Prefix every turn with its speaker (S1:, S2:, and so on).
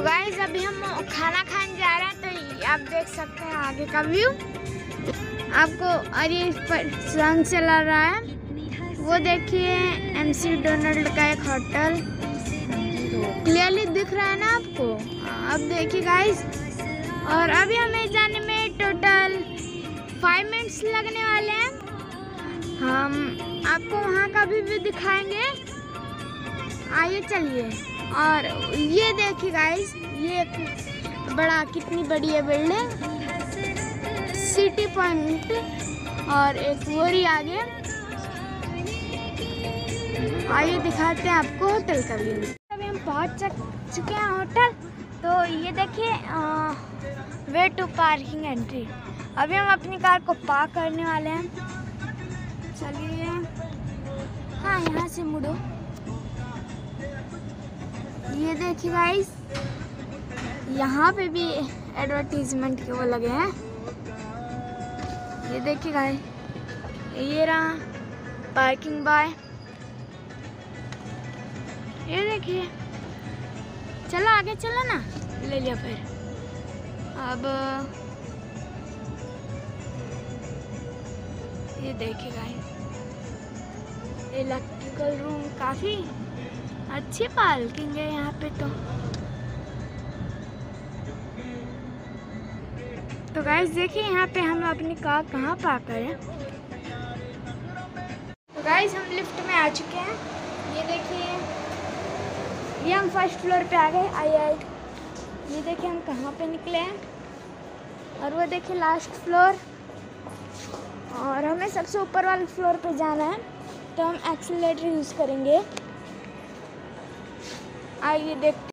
S1: तो गाइस अभी हम खाना खाने जा रहे हैं तो आप देख सकते हैं आगे का व्यू आपको और ये पर सॉन्ग चला रहा है। वो देखिए एमसी डोनाल्ड का एक होटल क्लियरली दिख रहा है ना आपको? अब देखिए गाइस और अभी हमें जाने में टोटल फाइव मिनट्स लगने वाले हैं। हम आपको वहाँ का भी, व्यू दिखाएँगे। आइए चलिए। और ये देखिए गाइस ये बड़ा, कितनी बड़ी है बिल्डिंग सिटी पॉइंट और एक वोरी आगे। आइए दिखाते हैं आपको होटल का व्यू अभी हम पहुँच चुके हैं होटल। तो ये देखिए वे टू पार्किंग एंट्री अभी हम अपनी कार को पार्क करने वाले हैं। चलिए। हाँ यहाँ से मुड़ो। ये देखिए गाइस यहाँ पे भी एडवर्टीजमेंट के वो लगे हैं। ये देखिए गाइस ये रहा पार्किंग बाय ये देखिए, चलो आगे चलो ना, ले लिया फिर। अब, ये देखिए गाइस इलेक्ट्रिकल रूम काफ़ी अच्छी पार्किंग है यहाँ पे तो। तो गाइस देखिए यहाँ पे हम अपनी कार कहाँ पार्क करें तो गाइस हम लिफ्ट में आ चुके हैं। ये देखिए, ये हम फ़र्स्ट फ्लोर पे आ गए, आई आई। ये देखिए हम कहाँ पे निकले हैं। और वो देखिए लास्ट फ्लोर और हमें सबसे ऊपर वाले फ्लोर पे जाना है। तो हम एक्सीलेटर यूज़ करेंगे। आइए देखते